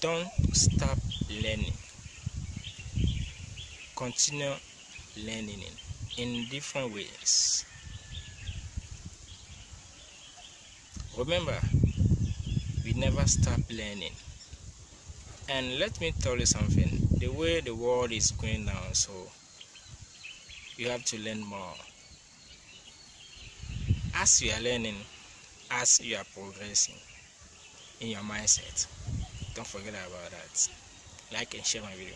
don't stop learning. Continue learning in different ways. Remember we never stop learning. And let me tell you something the way the world is going now so you have to learn more. As you are learning as you are progressing in your mindset don't forget about that. Like and share my video